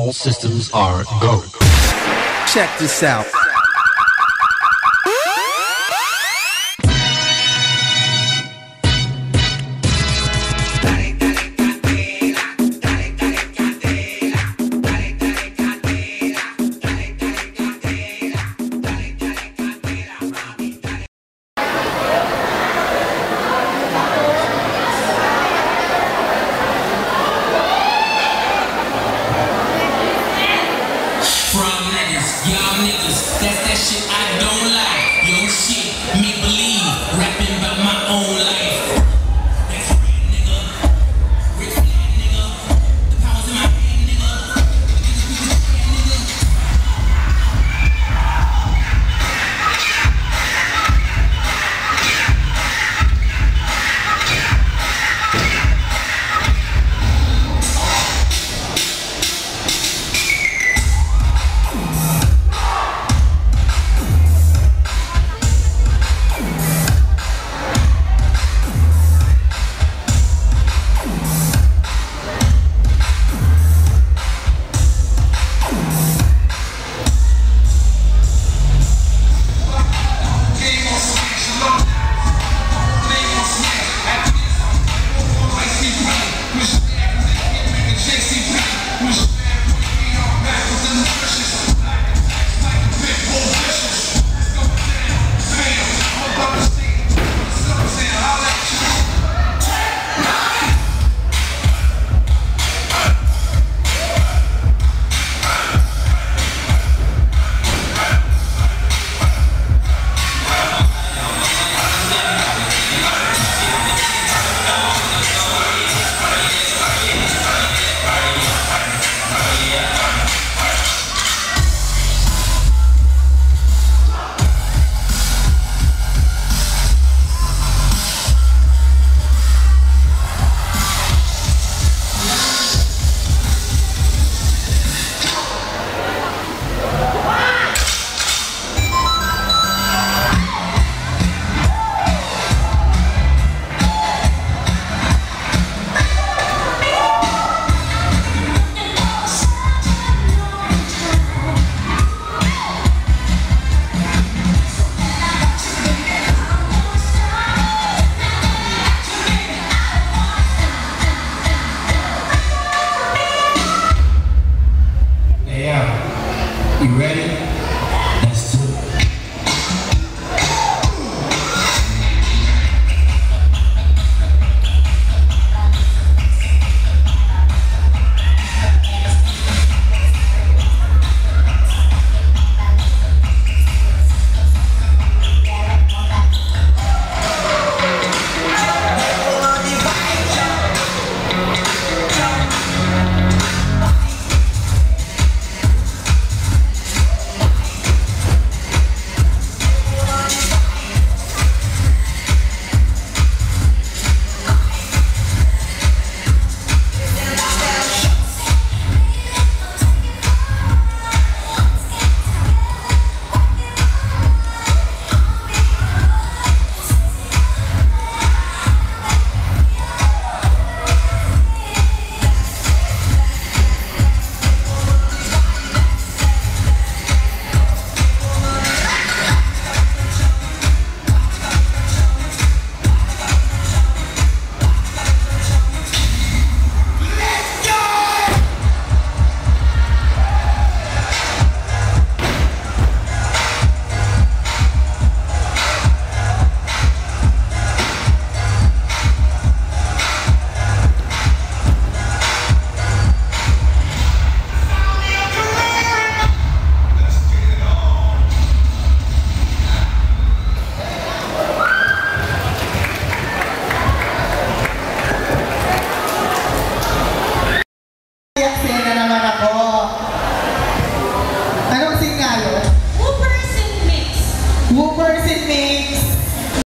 All systems are go. Check this out.